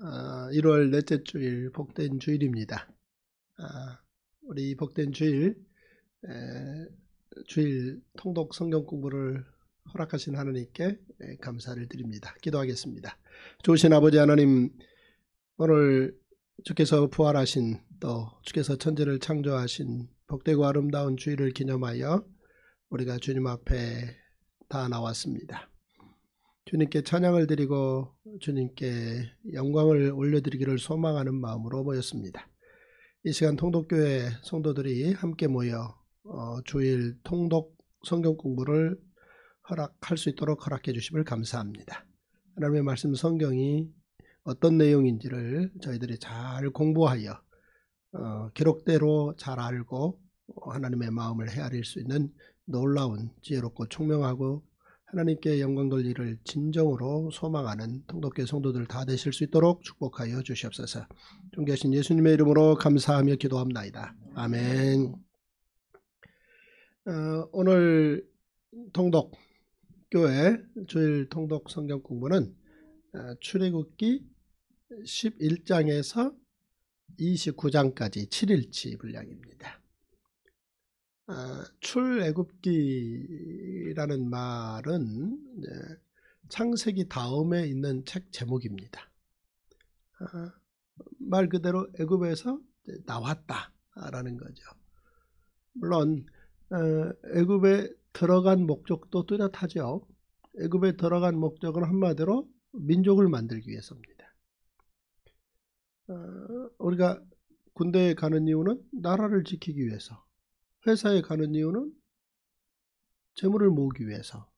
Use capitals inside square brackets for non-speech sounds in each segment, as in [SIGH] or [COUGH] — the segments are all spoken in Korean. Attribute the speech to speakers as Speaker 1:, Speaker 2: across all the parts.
Speaker 1: 1월 넷째 주일 복된 주일입니다. 아, 우리 복된 주일 주일 통독 성경 공부를 허락하신 하나님께 감사를 드립니다. 기도하겠습니다. 좋으신 아버지 하나님 오늘 주께서 부활하신 또 주께서 천지를 창조하신 복되고 아름다운 주일을 기념하여 우리가 주님 앞에 다 나왔습니다. 주님께 찬양을 드리고 주님께 영광을 올려드리기를 소망하는 마음으로 모였습니다. 이 시간 통독교회 성도들이 함께 모여 어, 주일 통독 성경 공부를 허락할 수 있도록 허락해 주심을 감사합니다. 하나님의 말씀 성경이 어떤 내용인지를 저희들이 잘 공부하여 어, 기록대로 잘 알고 하나님의 마음을 헤아릴 수 있는 놀라운 지혜롭고 총명하고 하나님께 영광 돌리를 진정으로 소망하는 통독교 성도들 다 되실 수 있도록 축복하여 주시옵소서. 존귀하신 예수님의 이름으로 감사하며 기도합나이다. 아멘. 어, 오늘 통독 교회 주일 통독 성경 공부는 어, 출애굽기 11장에서 29장까지 7일치 분량입니다. 아, 출애굽기라는 말은 창세기 다음에 있는 책 제목입니다. 아, 말 그대로 애굽에서 나왔다라는 거죠. 물론 어, 애굽에 들어간 목적도 뚜렷하죠. 애굽에 들어간 목적은 한마디로 민족을 만들기 위해서입니다. 어, 우리가 군대에 가는 이유는 나라를 지키기 위해서 회사에 가는 이유는 재물을 모으기 위해서.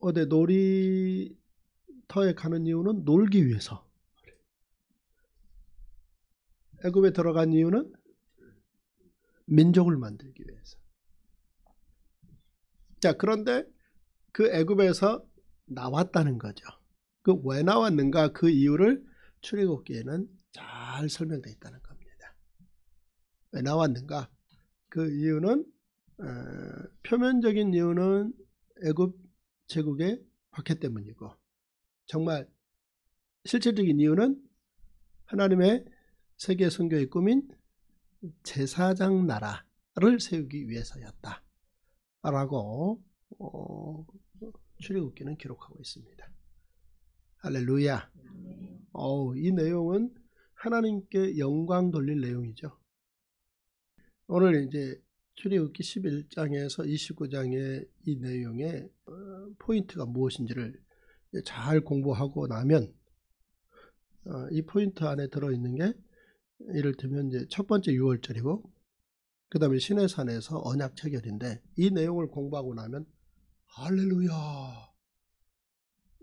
Speaker 1: 어디 놀이터에 가는 이유는 놀기 위해서. 애굽에 들어간 이유는 민족을 만들기 위해서. 자 그런데 그 애굽에서 나왔다는 거죠. 그 왜 나왔는가 그 이유를 출애굽기에는 잘 설명되어 있다는 겁니다 왜 나왔는가? 그 이유는 어, 표면적인 이유는 애굽 제국의 박해 때문이고 정말 실질적인 이유는 하나님의 세계 선교의 꿈인 제사장 나라를 세우기 위해서였다. 라고 어, 출애굽기는 기록하고 있습니다. 할렐루야. 어, 이 내용은 하나님께 영광 돌릴 내용이죠. 오늘 이제 출애굽기 11장에서 29장의 이 내용의 어, 포인트가 무엇인지를 잘 공부하고 나면 어, 이 포인트 안에 들어있는 게 이를테면 이제 첫 번째 6월절이고 그 다음에 신해산에서 언약 체결인데 이 내용을 공부하고 나면 할렐루야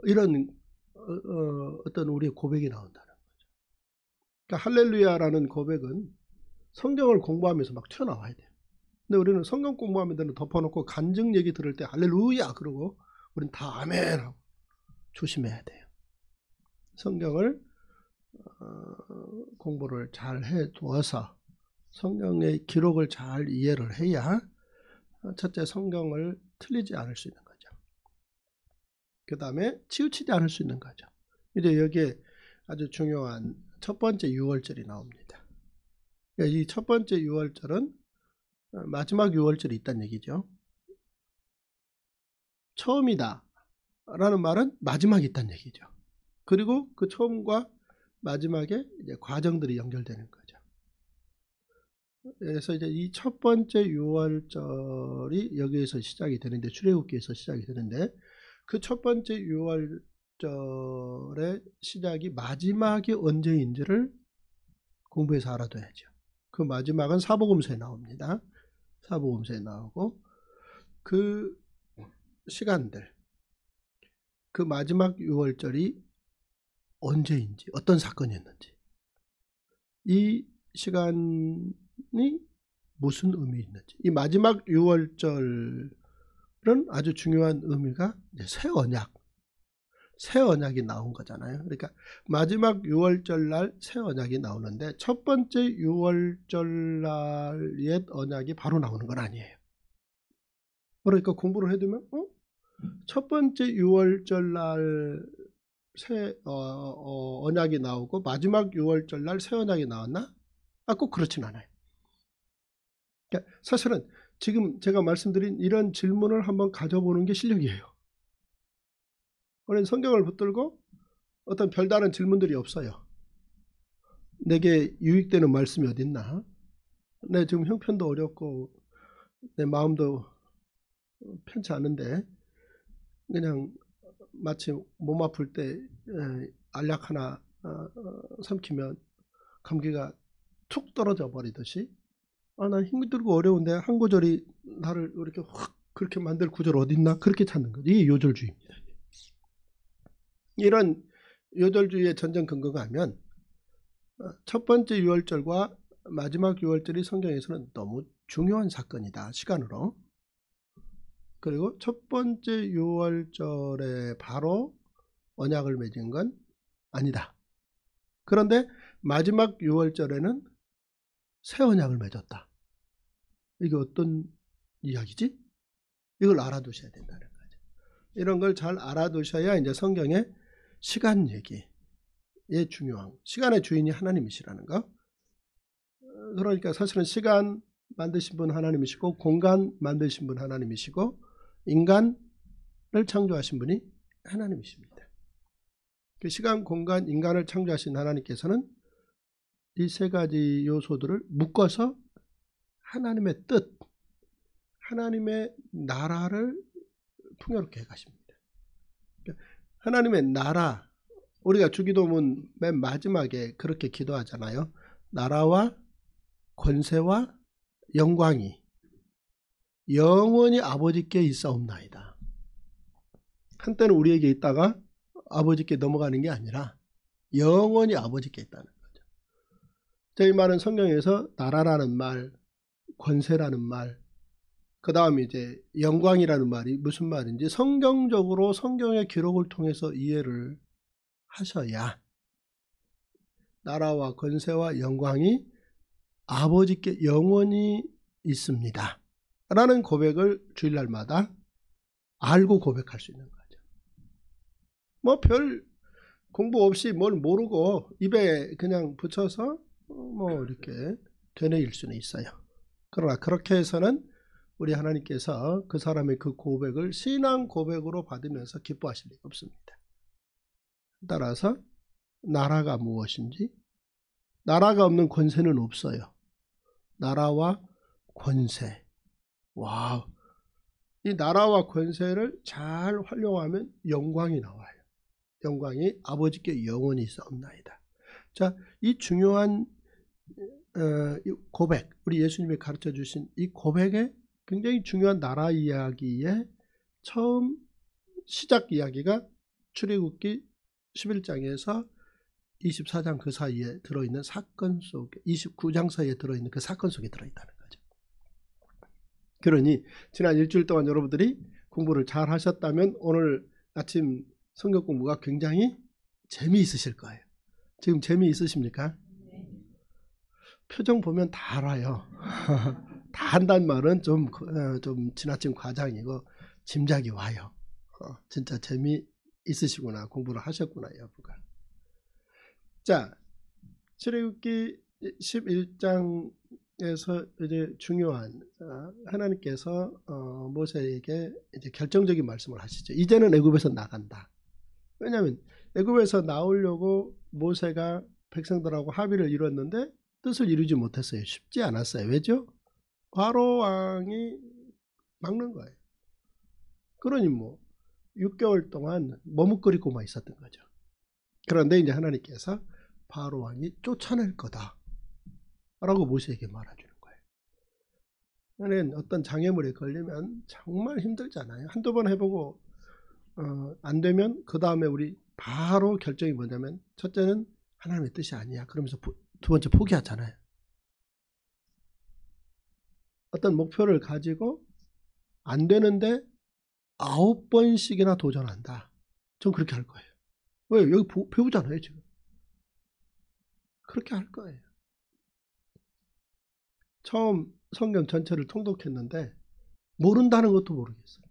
Speaker 1: 이런 어, 떤 우리의 고백이 나온다는 거죠. 그러니까 할렐루야라는 고백은 성경을 공부하면서 막 튀어나와야 돼요. 근데 우리는 성경 공부하면 덮어놓고 간증 얘기 들을 때 할렐루야 그러고 우리는 다 아멘 하고 조심해야 돼요. 성경을 어, 공부를 잘 해두어서 성경의 기록을 잘 이해를 해야 첫째 성경을 틀리지 않을 수 있는 거죠. 그 다음에 치우치지 않을 수 있는 거죠. 이제 여기에 아주 중요한 첫 번째 6월절이 나옵니다. 그러니까 이첫 번째 6월절은 어, 마지막 6월절이 있다는 얘기죠. 처음이다 라는 말은 마지막이 있다는 얘기죠. 그리고 그 처음과 마지막에 이제 과정들이 연결되는 거죠. 그래서 이제 이 첫 번째 6월절이 여기에서 시작이 되는데 출애굽기에서 시작이 되는데 그 첫 번째 6월절의 시작이 마지막이 언제인지를 공부해서 알아둬야죠. 그 마지막은 사복음서에 나옵니다. 사복음서에 나오고 그 시간들 그 마지막 6월절이 언제인지 어떤 사건이었는지 이 시간이 무슨 의미 있는지 이 마지막 6월절은 아주 중요한 의미가 새 언약 새 언약이 나온 거잖아요. 그러니까 마지막 6월절 날 새 언약이 나오는데 첫 번째 6월절 날 옛 언약이 바로 나오는 건 아니에요. 그러니까 공부를 해두면 어? 첫 번째 6월절 날새 어, 어, 언약이 나오고 마지막 6월절 날 새 언약이 나왔나? 아, 꼭 그렇진 않아요. 그러니까 사실은 지금 제가 말씀드린 이런 질문을 한번 가져보는 게 실력이에요. 우리는 성경을 붙들고 어떤 별다른 질문들이 없어요. 내게 유익되는 말씀이 어딨나? 내 지금 형편도 어렵고 내 마음도 편치 않은데 그냥 마치 몸 아플 때 알약 하나 어, 어, 삼키면 감기가 툭 떨어져 버리듯이 아, 난 힘들고 어려운데 한 구절이 나를 이렇게 확 그렇게 만들 구절 어딨나 그렇게 찾는 거지 이게 요절주의입니다. 이런 요절주의의 전전 근거가 하면 어, 첫 번째 유월절과 마지막 유월절이 성경에서는 너무 중요한 사건이다 시간으로 그리고 첫 번째 유월절에 바로 언약을 맺은 건 아니다. 그런데 마지막 유월절에는 새 언약을 맺었다. 이게 어떤 이야기지? 이걸 알아두셔야 된다는 거죠. 이런 걸 잘 알아두셔야 이제 성경의 시간 얘기의 중요한 시간의 주인이 하나님이시라는 거. 그러니까 사실은 시간 만드신 분 하나님이시고 공간 만드신 분 하나님이시고 인간을 창조하신 분이 하나님이십니다. 그 시간, 공간, 인간을 창조하신 하나님께서는 이 세 가지 요소들을 묶어서 하나님의 뜻, 하나님의 나라를 풍요롭게 해 가십니다. 하나님의 나라, 우리가 주기도문 맨 마지막에 그렇게 기도하잖아요. 나라와 권세와 영광이 영원히 아버지께 있사옵나이다. 한때는 우리에게 있다가 아버지께 넘어가는 게 아니라 영원히 아버지께 있다는 거죠. 저희 말은 성경에서 나라라는 말, 권세라는 말, 그 다음에 이제 영광이라는 말이 무슨 말인지 성경적으로 성경의 기록을 통해서 이해를 하셔야 나라와 권세와 영광이 아버지께 영원히 있습니다. 라는 고백을 주일날마다 알고 고백할 수 있는 거죠. 뭐 별 공부 없이 뭘 모르고 입에 그냥 붙여서 뭐 이렇게 되뇌일 수는 있어요. 그러나 그렇게 해서는 우리 하나님께서 그 사람의 그 고백을 신앙 고백으로 받으면서 기뻐하실 리가 없습니다. 따라서 나라가 무엇인지 나라가 없는 권세는 없어요. 나라와 권세 와, 이 나라와 권세를 잘 활용하면 영광이 나와요. 영광이 아버지께 영원히 있사옵나이다. 자, 이 중요한 어, 고백, 우리 예수님이 가르쳐 주신 이 고백의 굉장히 중요한 나라 이야기의 처음 시작 이야기가 출애굽기 11장에서 24장 그 사이에 들어있는 사건 속에 29장 사이에 들어있는 그 사건 속에 들어있다는 거죠. 그러니 지난 일주일 동안 여러분들이 공부를 잘 하셨다면 오늘 아침 성경 공부가 굉장히 재미있으실 거예요. 지금 재미있으십니까? 표정 보면 다 알아요. [LAUGHS] 다 한단 말은 좀, 어, 좀 지나친 과장이고 짐작이 와요. 어, 진짜 재미 있으시구나. 공부를 하셨구나, 여부가. 자, 출애굽기 11장 에서 이제 중요한 어, 하나님께서 어, 모세에게 이제 결정적인 말씀을 하시죠. 이제는 애굽에서 나간다. 왜냐하면 애굽에서 나오려고 모세가 백성들하고 합의를 이뤘는데 뜻을 이루지 못했어요. 쉽지 않았어요. 왜죠? 바로 왕이 막는 거예요. 그러니 뭐 6개월 동안 머뭇거리고만 있었던 거죠. 그런데 이제 하나님께서 바로 왕이 쫓아낼 거다. 라고 모세에게 말해주는 거예요. 그는 어떤 장애물에 걸리면 정말 힘들잖아요. 한두 번 해보고 어, 안 되면 그 다음에 우리 바로 결정이 뭐냐면 첫째는 하나님의 뜻이 아니야. 그러면서 두 번째 포기하잖아요. 어떤 목표를 가지고 안 되는데 아홉 번씩이나 도전한다. 전 그렇게 할 거예요. 왜? 여기 배우잖아요, 지금. 그렇게 할 거예요. 처음 성경 전체를 통독했는데 모른다는 것도 모르겠어요.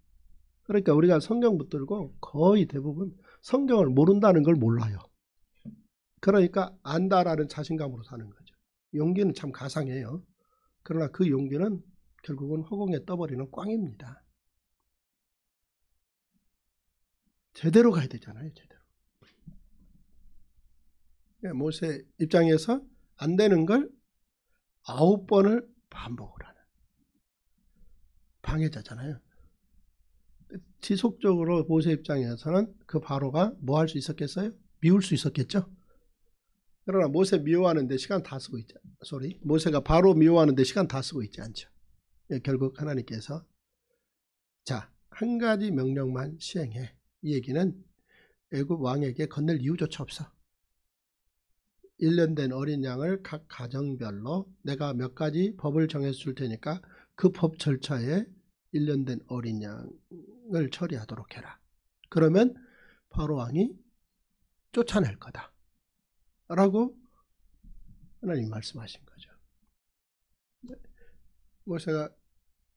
Speaker 1: 그러니까 우리가 성경 붙들고 거의 대부분 성경을 모른다는 걸 몰라요. 그러니까 안다라는 자신감으로 사는 거죠. 용기는 참 가상해요. 그러나 그 용기는 결국은 허공에 떠버리는 꽝입니다. 제대로 가야 되잖아요. 제대로. 예, 모세 입장에서 안 되는 걸 아홉 번을 반복을 하는 방해자잖아요. 지속적으로 모세 입장에서는 그 바로가 뭐 할 수 있었겠어요? 미울 수 있었겠죠? 그러나 모세 미워하는데 시간 다 쓰고 있지 소리 모세가 바로 미워하는데 시간 다 쓰고 있지 않죠. 예, 결국 하나님께서 자 한 가지 명령만 시행해 이 얘기는 애굽 왕에게 건넬 이유조차 없어. 1년 된 어린 양을 각 가정별로 내가 몇 가지 법을 정해서 줄 테니까 그 법 절차에 1년 된 어린 양을 처리하도록 해라. 그러면 바로 왕이 쫓아낼 거다. 라고 하나님 말씀하신 거죠. 모세가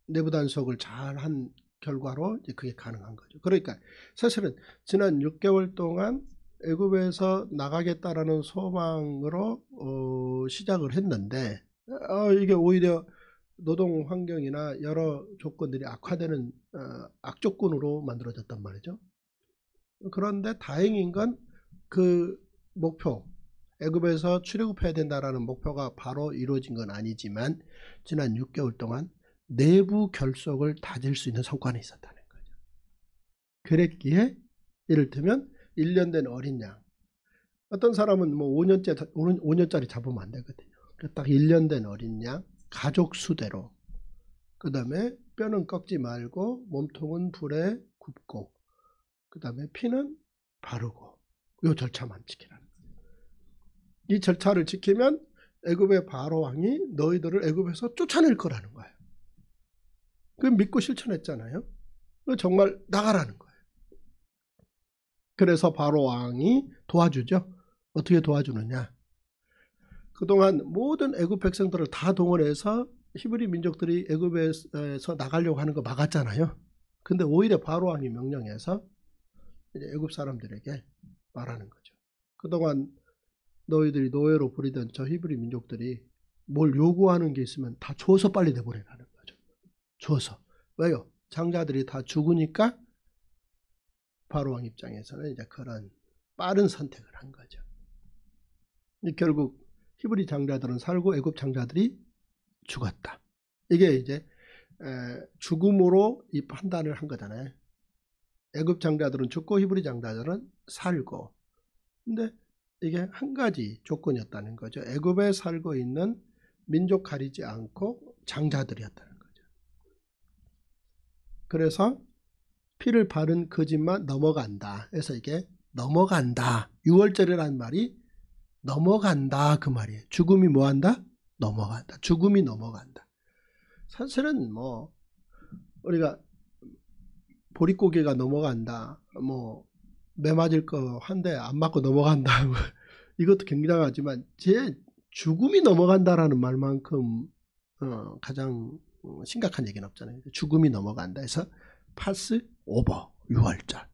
Speaker 1: 내부단속을 잘 한 결과로 이제 그게 가능한 거죠. 그러니까 사실은 지난 6개월 동안 애굽에서 나가겠다라는 소망으로 어, 시작을 했는데 어, 이게 오히려 노동 환경이나 여러 조건들이 악화되는 어, 악조건으로 만들어졌단 말이죠. 그런데 다행인 건 그 목표 애굽에서 출애굽해야 된다라는 목표가 바로 이루어진 건 아니지만 지난 6개월 동안 내부 결속을 다질 수 있는 성과는 있었다는 거죠. 그랬기에 이를테면 1년 된 어린 양 어떤 사람은 뭐 5년째 5년짜리 잡으면 안 되거든요. 딱 1년 된 어린 양 가족 수대로 그 다음에 뼈는 꺾지 말고 몸통은 불에 굽고 그 다음에 피는 바르고 이 절차만 거예요. 이 절차를 지키면 애굽의 바로 왕이 너희들을 애굽에서 쫓아낼 거라는 거예요. 그 믿고 실천했잖아요. 정말 나가라는 거예요. 그래서 바로 왕이 도와주죠. 어떻게 도와주느냐? 그동안 모든 애굽 백성들을 다 동원해서 히브리 민족들이 애굽에서 나가려고 하는 거 막았잖아요. 근데 오히려 바로 왕이 명령해서 애굽 사람들에게 말하는 거죠. 그동안 너희들이 노예로 부리던 저 히브리 민족들이 뭘 요구하는 게 있으면 다 줘서 빨리 내보내라는 거죠. 줘서. 왜요? 장자들이 다 죽으니까 바로 왕 입장에서는 이제 그런 빠른 선택을 한 거죠. 결국 히브리 장자들은 살고 애굽 장자들이 죽었다. 이게 이제 죽음으로 이 판단을 한 거잖아요. 애굽 장자들은 죽고 히브리 장자들은 살고. 근데 이게 한 가지 조건이었다는 거죠. 애굽에 살고 있는 민족 가리지 않고 장자들이었다는 거죠. 그래서 피를 바른 그 집만 넘어간다. 그래서 이게 넘어간다. 6월절이라는 말이 넘어간다 그 말이에요. 죽음이 뭐한다? 넘어간다. 죽음이 넘어간다. 사실은 뭐 우리가 보릿고개가 넘어간다. 뭐 매 맞을 거 한 대 안 맞고 넘어간다. 뭐 [LAUGHS] 이것도 굉장하지만 제 죽음이 넘어간다라는 말만큼 어, 가장 심각한 얘기는 없잖아요. 죽음이 넘어간다 해서 파스 오버 6월절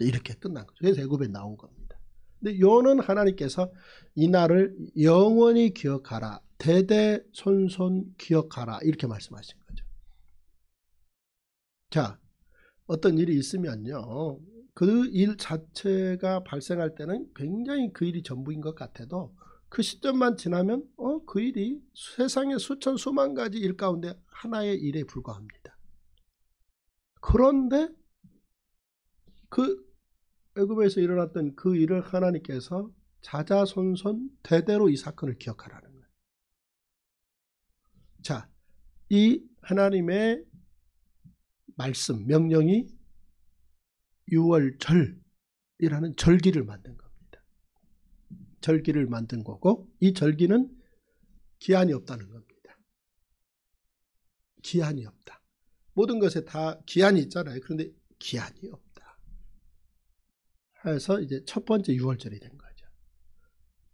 Speaker 1: 이렇게 끝난 거죠. 그래서 애굽에 나온 겁니다. 근데 요는 하나님께서 이 날을 영원히 기억하라. 대대손손 기억하라. 이렇게 말씀하신 거죠. 자, 어떤 일이 있으면요. 그 일 자체가 발생할 때는 굉장히 그 일이 전부인 것 같아도 그 시점만 지나면 어, 그 일이 세상의 수천 수만 가지 일 가운데 하나의 일에 불과합니다. 그런데 그 애굽에서 일어났던 그 일을 하나님께서 자자손손 대대로 이 사건을 기억하라는 거예요. 자, 이 하나님의 말씀, 명령이 6월절이라는 절기를 만든 겁니다. 절기를 만든 거고 이 절기는 기한이 없다는 겁니다. 기한이 없다. 모든 것에 다 기한이 있잖아요. 그런데 기한이 없다. 해서 이제 첫 번째 6월절이 된 거죠.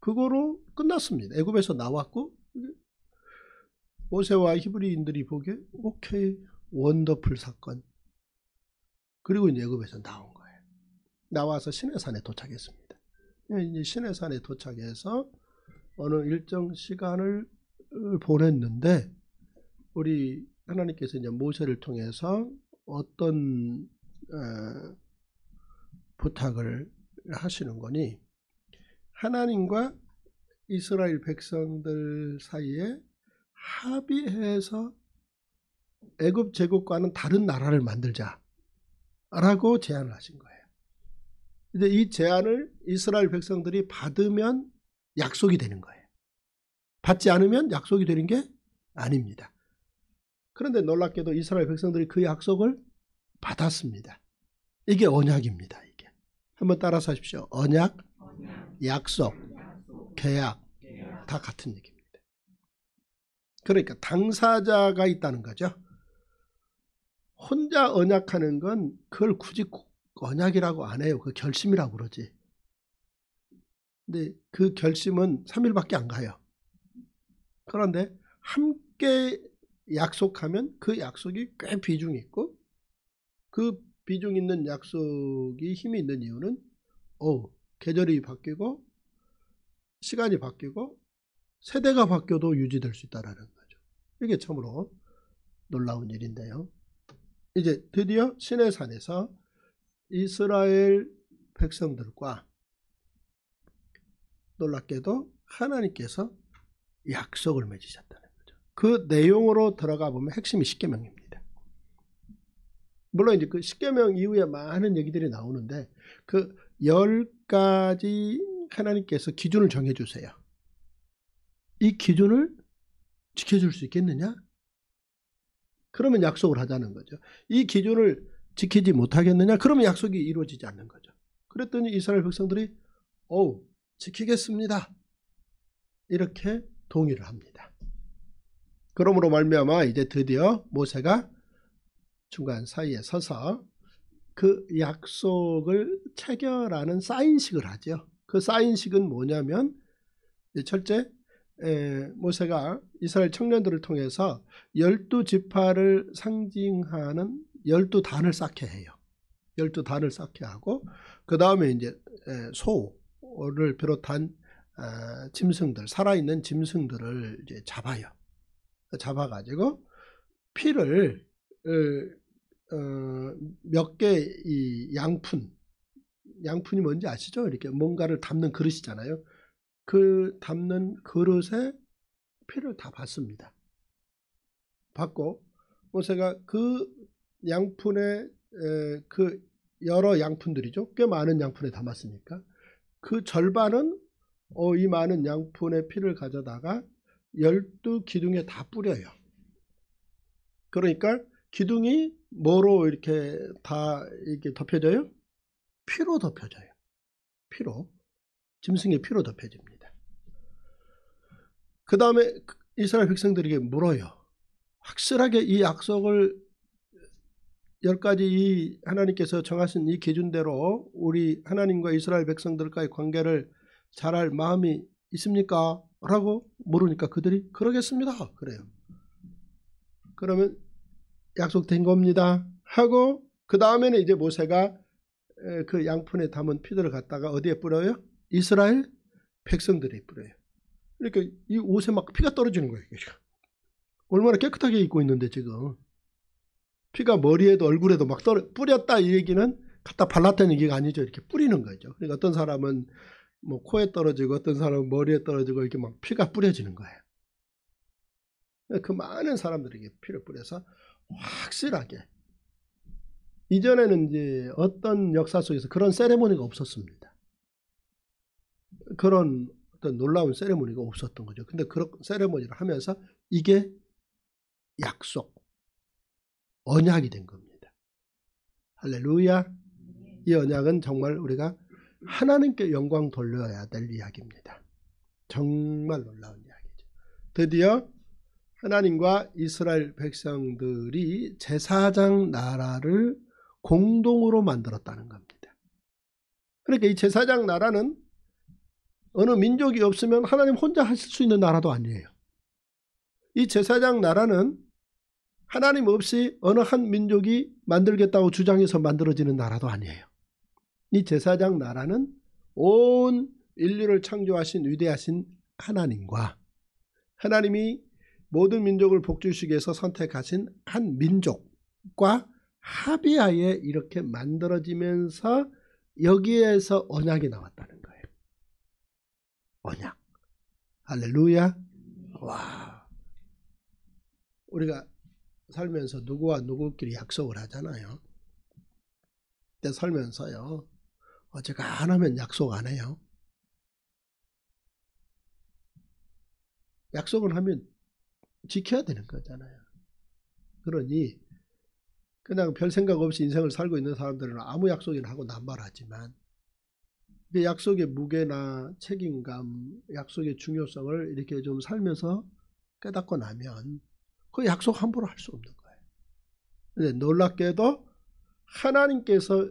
Speaker 1: 그거로 끝났습니다. 애굽에서 나왔고 모세와 히브리인들이 보기에 오케이 원더풀 사건 그리고 이제 애굽에서 나온 거예요. 나와서 시내산에 도착했습니다. 예, 이제 시내산에 도착해서 어느 일정 시간을 보냈는데 우리 하나님께서 이제 모세를 통해서 어떤 어, 부탁을 하시는 거니 하나님과 이스라엘 백성들 사이에 합의해서 애굽 제국과는 다른 나라를 만들자 라고 제안을 하신 거예요. 근데 이 제안을 이스라엘 백성들이 받으면 약속이 되는 거예요. 받지 않으면 약속이 되는 게 아닙니다. 그런데 놀랍게도 이스라엘 백성들이 그 약속을 받았습니다. 이게 언약입니다. 이게 한번 따라서 하십시오. 언약, 약속, 계약 다 같은 얘기입니다. 그러니까 당사자가 있다는 거죠. 혼자 언약하는 건 그걸 굳이 언약이라고 안 해요. 그 결심이라고 그러지. 근데 그 결심은 3일밖에 안 가요. 그런데 함께 약속하면 그 약속이 꽤 비중이 있고 그 비중 있는 약속이 힘이 있는 이유는 어, 계절이 바뀌고 시간이 바뀌고 세대가 바뀌어도 유지될 수 있다는 거죠. 이게 참으로 놀라운 일인데요. 이제 드디어 시내산에서 이스라엘 백성들과 놀랍게도 하나님께서 약속을 맺으셨다는 거죠. 그 내용으로 들어가 보면 핵심이 십계명입니다. 물론 이제 그 십계명 이후에 많은 얘기들이 나오는데 그 열 가지 하나님께서 기준을 정해 주세요. 이 기준을 지켜줄 수 있겠느냐? 그러면 약속을 하자는 거죠. 이 기준을 지키지 못하겠느냐? 그러면 약속이 이루어지지 않는 거죠. 그랬더니 이스라엘 백성들이 오 지키겠습니다. 이렇게 동의를 합니다. 그러므로 말미암아 이제 드디어 모세가 중간 사이에 서서 그 약속을 체결하는 사인식을 하죠. 그 사인식은 뭐냐면 첫째 모세가 이스라엘 청년들을 통해서 열두 지파를 상징하는 열두 단을 쌓게 해요. 열두 단을 쌓게 하고 그 다음에 이제 소를 비롯한 아, 짐승들 살아있는 짐승들을 이제 잡아요. 잡아가지고 피를 어, 어, 몇개 이 양푼 양푼이 뭔지 아시죠? 이렇게 뭔가를 담는 그릇이잖아요. 그 담는 그릇에 피를 다 받습니다. 받고 모세가 그 양푼에 그 여러 양푼들이죠. 꽤 많은 양푼에 담았으니까 그 절반은 어, 이 많은 양푼의 피를 가져다가 열두 기둥에 다 뿌려요. 그러니까 기둥이 뭐로 이렇게 다 이렇게 덮여져요? 피로 덮여져요. 피로. 짐승의 피로 덮여집니다. 그 다음에 이스라엘 백성들에게 물어요. 확실하게 이 약속을 열 가지 이 하나님께서 정하신 이 기준대로 우리 하나님과 이스라엘 백성들과의 관계를 잘할 마음이 있습니까? 라고 물으니까 그들이 그러겠습니다. 그래요. 그러면 약속된 겁니다. 하고 그 다음에는 이제 모세가 그 양푼에 담은 피들을 갖다가 어디에 뿌려요? 이스라엘 백성들에 뿌려요. 그러니까 이 옷에 막 피가 떨어지는 거예요. 얼마나 깨끗하게 입고 있는데 지금 피가 머리에도 얼굴에도 막 떨어 뿌렸다 이 얘기는 갖다 발랐다는 얘기가 아니죠. 이렇게 뿌리는 거죠. 그러니까 어떤 사람은 뭐 코에 떨어지고 어떤 사람은 머리에 떨어지고 이렇게 막 피가 뿌려지는 거예요. 그 많은 사람들에게 피를 뿌려서 확실하게 이전에는 이제 어떤 역사 속에서 그런 세레모니가 없었습니다. 그런 어떤 놀라운 세레모니가 없었던 거죠. 근데 그런 세레모니를 하면서 이게 약속, 언약이 된 겁니다. 할렐루야. 이 언약은 정말 우리가 하나님께 영광 돌려야 될 이야기입니다. 정말 놀라운 이야기죠. 드디어 하나님과 이스라엘 백성들이 제사장 나라를 공동으로 만들었다는 겁니다. 그러니까 이 제사장 나라는 어느 민족이 없으면 하나님 혼자 하실 수 있는 나라도 아니에요. 이 제사장 나라는 하나님 없이 어느 한 민족이 만들겠다고 주장해서 만들어지는 나라도 아니에요. 이 제사장 나라는 온 인류를 창조하신 위대하신 하나님과 하나님이 모든 민족을 복주시기 위해서 선택하신 한 민족과 합의하에 이렇게 만들어지면서 여기에서 언약이 거예요. 언약. 할렐루야. 와. 우리가 살면서 누구와 누구끼리 약속을 하잖아요. 때 살면서요. 어, 제가 안 하면 약속 안 해요. 약속을 하면 지켜야 되는 거잖아요. 그러니 그냥 별 생각 없이 인생을 살고 있는 사람들은 아무 약속이나 하고 남발하지만 그 약속의 무게나 책임감, 약속의 중요성을 이렇게 좀 살면서 깨닫고 나면 그 약속 함부로 할 수 없는 거예요. 근데 놀랍게도 하나님께서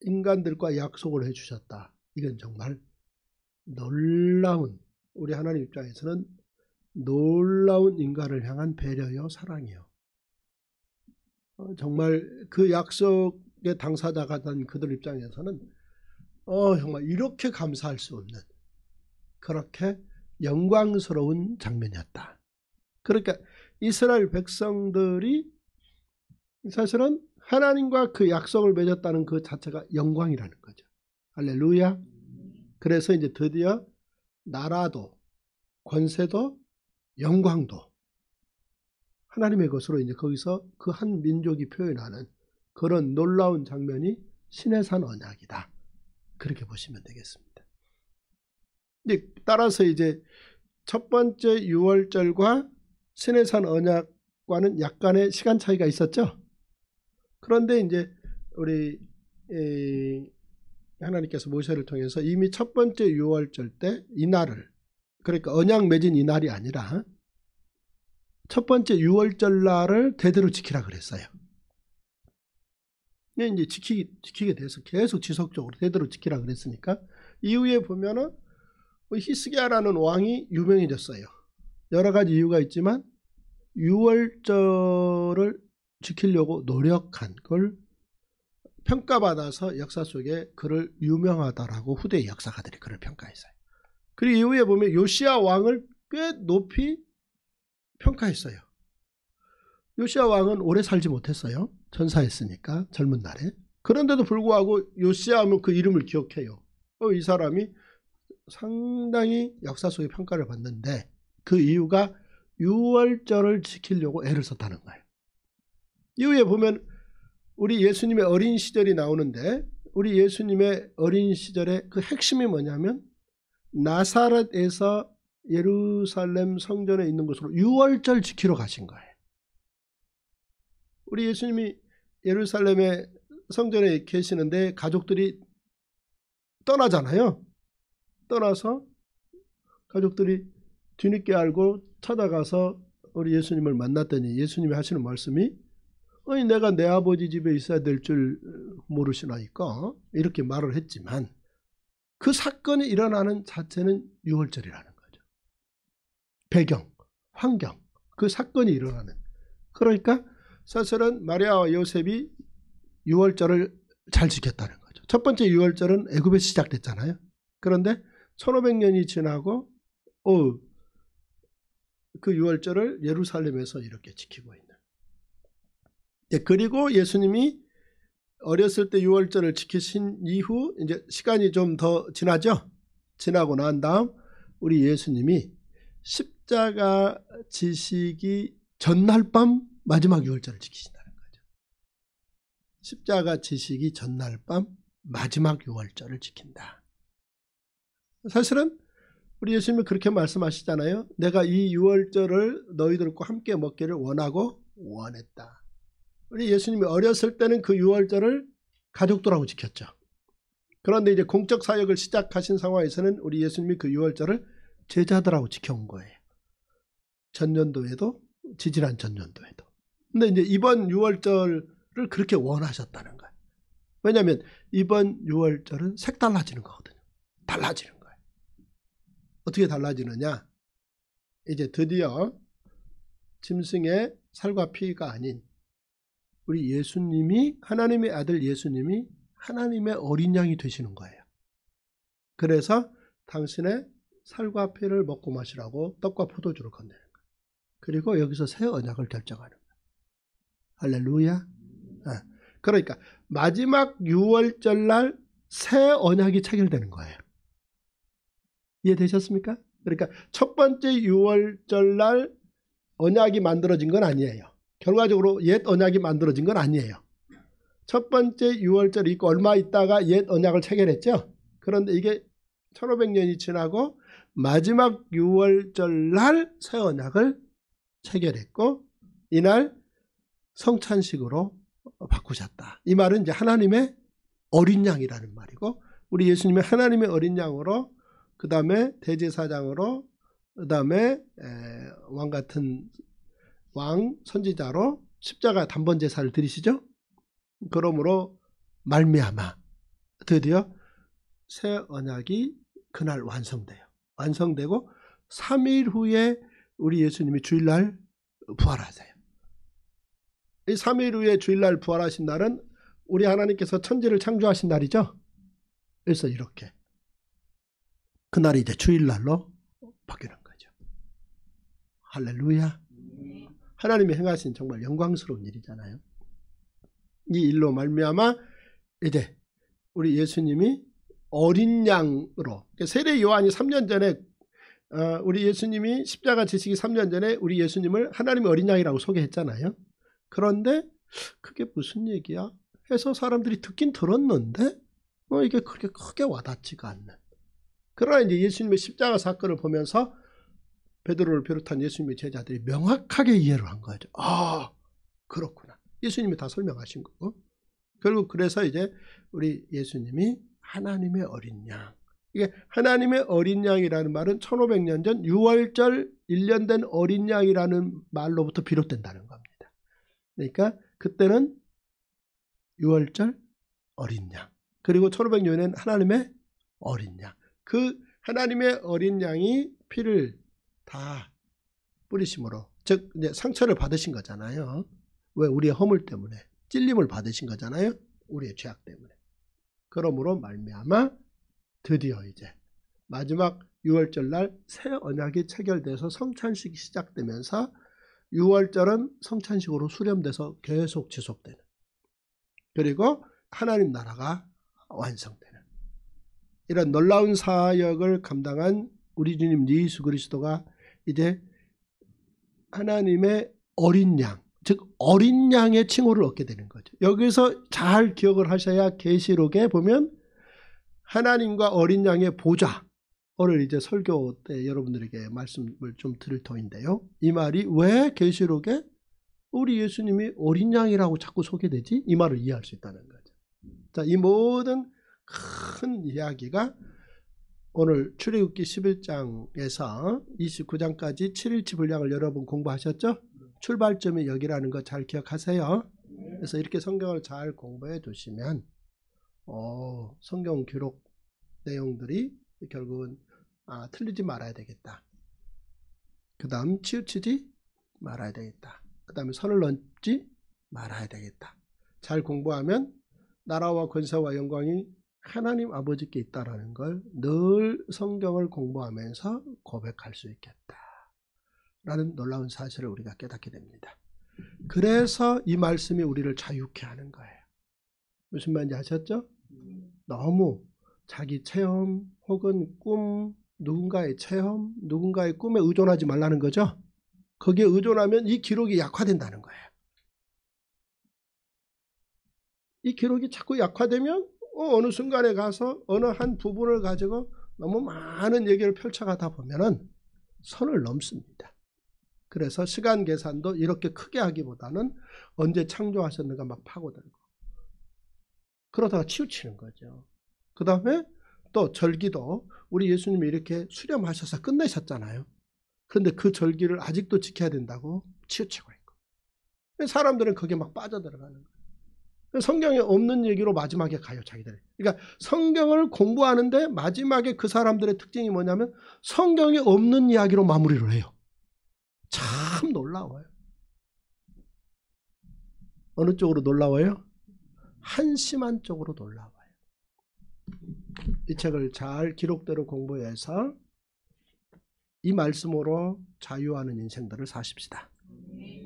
Speaker 1: 인간들과 약속을 해주셨다. 이건 정말 놀라운 우리 하나님 입장에서는 놀라운 인간을 향한 배려요 사랑이요. 어, 정말 그 약속의 당사자가 된 그들 입장에서는 어, 정말 이렇게 감사할 수 없는 그렇게 영광스러운 장면이었다. 그러니까 이스라엘 백성들이 사실은 하나님과 그 약속을 맺었다는 그 자체가 영광이라는 거죠. 할렐루야. 그래서 이제 드디어 나라도 권세도 영광도 하나님의 것으로 이제 거기서 그 한 민족이 표현하는 그런 놀라운 장면이 신해산 언약이다. 그렇게 보시면 되겠습니다. 따라서 이제 첫 번째 6월절과 신해산 언약과는 약간의 시간 차이가 있었죠. 그런데 이제 우리 하나님께서 모세를 통해서 이미 첫 번째 6월절 때 이날을 그러니까 언약 맺은 이날이 아니라 첫 번째 6월절 날을 대대로 지키라 그랬어요. 네, 이제 지키, 지키게 돼서 계속 지속적으로 대대로 지키라 그랬으니까 이후에 보면은 뭐 히스기야라는 왕이 유명해졌어요. 여러 가지 이유가 있지만 6월절을 지키려고 노력한 걸 평가받아서 역사 속에 그를 유명하다라고 후대 역사가들이 그를 평가했어요. 그리고 이후에 보면 요시아 왕을 꽤 높이 평가했어요. 요시아 왕은 오래 살지 못했어요. 전사했으니까 젊은 날에. 그런데도 불구하고 요시아 하면 그 이름을 기억해요. 어, 이 사람이 상당히 역사 속에 평가를 받는데 그 이유가 6월절을 지키려고 애를 썼다는 거예요. 이후에 보면 우리 예수님의 어린 시절이 나오는데 우리 예수님의 어린 시절의 그 핵심이 뭐냐면 나사렛에서 예루살렘 성전에 있는 곳으로 6월절 지키러 가신 거예요. 우리 예수님이 예루살렘의 성전에 계시는데 가족들이 떠나잖아요. 떠나서 가족들이 뒤늦게 알고 찾아가서 우리 예수님을 만났더니 예수님이 하시는 말씀이 아니 내가 내 아버지 집에 있어야 될 줄 모르시나이까 이렇게 말을 했지만 그 사건이 일어나는 자체는 6월절이라는 거죠. 배경, 환경, 그 사건이 일어나는. 그러니까 사실은 마리아와 요셉이 6월절을 잘 지켰다는 거죠. 첫 번째 6월절은 애굽에서 시작됐잖아요. 그런데 1500년이 지나고 어, 그 6월절을 예루살렘에서 이렇게 지키고 있는. 예, 그리고 예수님이 어렸을 때 6월절을 지키신 이후 이제 시간이 좀 더 지나죠. 지나고 난 다음 우리 예수님이 십자가 지시기 전날 밤 마지막 6월절을 지키신다는 거죠. 십자가 지시기 전날 밤 마지막 6월절을 지킨다. 사실은 우리 예수님이 그렇게 말씀하시잖아요. 내가 이 6월절을 너희들과 함께 먹기를 원하고 원했다. 우리 예수님이 어렸을 때는 그 6월절을 가족들하고 지켰죠. 그런데 이제 공적 사역을 시작하신 상황에서는 우리 예수님이 그 6월절을 제자들하고 지켜온 거예요. 전년도에도 지지난 전년도에도. 근데 이제 이번 6월절을 그렇게 원하셨다는 거예요. 왜냐하면 이번 6월절은 색달라지는 거거든요. 달라지는 거예요. 어떻게 달라지느냐? 이제 드디어 짐승의 살과 피가 아닌 우리 예수님이 하나님의 아들 예수님이 하나님의 어린 양이 되시는 거예요. 그래서 당신의 살과 피를 먹고 마시라고 떡과 포도주를 건네는 거예요. 그리고 여기서 새 언약을 결정하는 거예요. 할렐루야. 네. 그러니까 마지막 6월절 날 새 언약이 체결되는 거예요. 이해되셨습니까? 그러니까 첫 번째 6월절 날 언약이 만들어진 건 아니에요. 결과적으로 옛 언약이 만들어진 건 아니에요. 첫 번째 6월절 있고 얼마 있다가 옛 언약을 체결했죠. 그런데 이게 1500년이 지나고 마지막 6월절 날 새 언약을 체결했고 이날 성찬식으로 바꾸셨다. 이 말은 이제 하나님의 어린 양이라는 말이고 우리 예수님의 하나님의 어린 양으로 그 다음에 대제사장으로 그 다음에 왕 같은 왕 선지자로 십자가 단번 제사를 드리시죠. 그러므로 말미암아 드디어 새 언약이 그날 완성돼요. 완성되고 3일 후에 우리 예수님이 주일날 부활하세요. 이 3일 후에 주일날 부활하신 날은 우리 하나님께서 천지를 창조하신 날이죠. 그래서 이렇게 그날이 이제 주일날로 바뀌는 거죠. 할렐루야. 하나님이 행하신 정말 영광스러운 일이잖아요. 이 일로 말미암아 이제 우리 예수님이 어린 양으로 세례 요한이 3년 전에 어, 우리 예수님이 십자가 지시기 3년 전에 우리 예수님을 하나님의 어린 양이라고 소개했잖아요. 그런데 그게 무슨 얘기야? 해서 사람들이 듣긴 들었는데 어, 이게 그렇게 크게 와닿지가 않는. 그러나 이제 예수님의 십자가 사건을 보면서 베드로를 비롯한 예수님의 제자들이 명확하게 이해를 한 거죠. 아 그렇구나. 예수님이 다 설명하신 거고. 결국 그래서 이제 우리 예수님이 하나님의 어린 양. 이게 하나님의 어린 양이라는 말은 1500년 전 6월절 1년 된 어린 양이라는 말로부터 비롯된다는 겁니다. 그러니까 그때는 6월절 어린 양. 그리고 1500년엔 하나님의 어린 양. 그 하나님의 어린 양이 피를 다 뿌리심으로 즉 이제 상처를 받으신 거잖아요. 왜 우리의 허물 때문에 찔림을 받으신 거잖아요. 우리의 죄악 때문에. 그러므로 말미암아 드디어 이제 마지막 6월절 날 새 언약이 체결돼서 성찬식이 시작되면서 6월절은 성찬식으로 수렴돼서 계속 지속되는 그리고 하나님 나라가 완성되는 이런 놀라운 사역을 감당한 우리 주님 예수 그리스도가 이제 하나님의 어린 양, 즉 어린 양의 칭호를 얻게 되는 거죠. 여기서 잘 기억을 하셔야 계시록에 보면 하나님과 어린 양의 보좌 를 이제 설교 때 여러분들에게 말씀을 좀 드릴 터인데요. 이 말이 왜 계시록에 우리 예수님이 어린 양이라고 자꾸 소개되지? 이 말을 이해할 수 있다는 거죠. 자, 이 모든 큰 이야기가 오늘 출애굽기 11장에서 29장까지 7일치 분량을 여러분 공부하셨죠? 출발점이 여기라는 거 잘 기억하세요. 그래서 이렇게 성경을 잘 공부해 두시면 어, 성경 기록 내용들이 결국은 아, 틀리지 말아야 되겠다. 그 다음 치우치지 말아야 되겠다. 그 다음에 선을 넘지 말아야 되겠다. 잘 공부하면 나라와 권세와 영광이 하나님 아버지께 있다라는 걸 늘 성경을 공부하면서 고백할 수 있겠다. 라는 놀라운 사실을 우리가 깨닫게 됩니다. 그래서 이 말씀이 우리를 자유케 하는 거예요. 무슨 말인지 아셨죠? 너무 자기 체험 혹은 꿈, 누군가의 체험, 누군가의 꿈에 의존하지 말라는 거죠. 거기에 의존하면 이 기록이 약화된다는 거예요. 이 기록이 자꾸 약화되면 어, 느 순간에 가서 어느 한 부분을 가지고 너무 많은 얘기를 펼쳐가다 보면은 선을 넘습니다. 그래서 시간 계산도 이렇게 크게 하기보다는 언제 창조하셨는가 막 파고들고 그러다가 치우치는 거죠. 그 다음에 또 절기도 우리 예수님이 이렇게 수렴하셔서 끝내셨잖아요. 그런데 그 절기를 아직도 지켜야 된다고 치우치고 있고 사람들은 거기에 막 빠져들어가는 거예요. 성경에 없는 얘기로 마지막에 가요, 자기들. 그러니까 성경을 공부하는데 마지막에 그 사람들의 특징이 뭐냐면 성경에 없는 이야기로 마무리를 해요. 참 놀라워요. 어느 쪽으로 놀라워요? 한심한 쪽으로 놀라워요. 이 책을 잘 기록대로 공부해서 이 말씀으로 자유하는 인생들을 사십시다.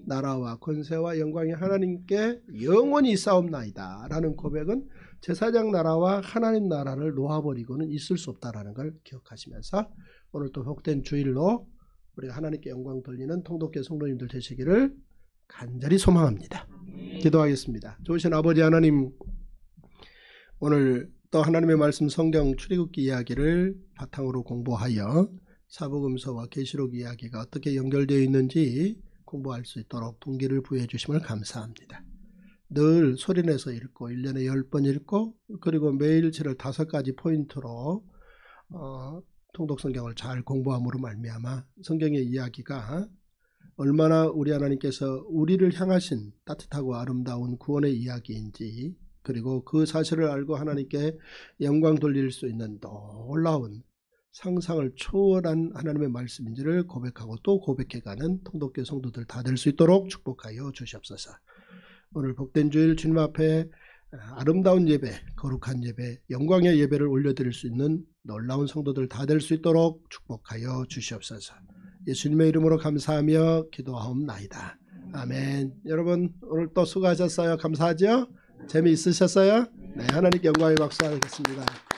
Speaker 1: 나라와 권세와 영광이 하나님께 영원히 싸움나이다 라는 고백은 제사장 나라와 하나님 나라를 놓아버리고는 있을 수 없다라는 걸 기억하시면서 오늘 또 복된 주일로 우리가 하나님께 영광 돌리는 통독교 성도님들 되시기를 간절히 소망합니다. 기도하겠습니다. 좋으신 아버지 하나님 오늘 또 하나님의 말씀 성경 출애굽기 이야기를 바탕으로 공부하여 사복음서와 계시록 이야기가 어떻게 연결되어 있는지 공부할 수 있도록 동기를 부여해 주심을 감사합니다. 늘 소리내서 읽고 1년에 10번 읽고 그리고 매일치를 다섯 가지 포인트로 어, 통독성경을 잘 공부함으로 말미암아 성경의 이야기가 얼마나 우리 하나님께서 우리를 향하신 따뜻하고 아름다운 구원의 이야기인지 그리고 그 사실을 알고 하나님께 영광 돌릴 수 있는 놀라운 상상을 초월한 하나님의 말씀인지를 고백하고 또 고백해가는 통독교 성도들 다 될 수 있도록 축복하여 주시옵소서. 오늘 복된 주일 주님 앞에 아름다운 예배, 거룩한 예배, 영광의 예배를 올려드릴 수 있는 놀라운 성도들 다 될 수 있도록 축복하여 주시옵소서. 예수님의 이름으로 감사하며 기도하옵나이다. 아멘. 여러분 오늘 또 수고하셨어요. 감사하죠? 재미있으셨어요? 네, 하나님께 영광의 박수 하겠습니다.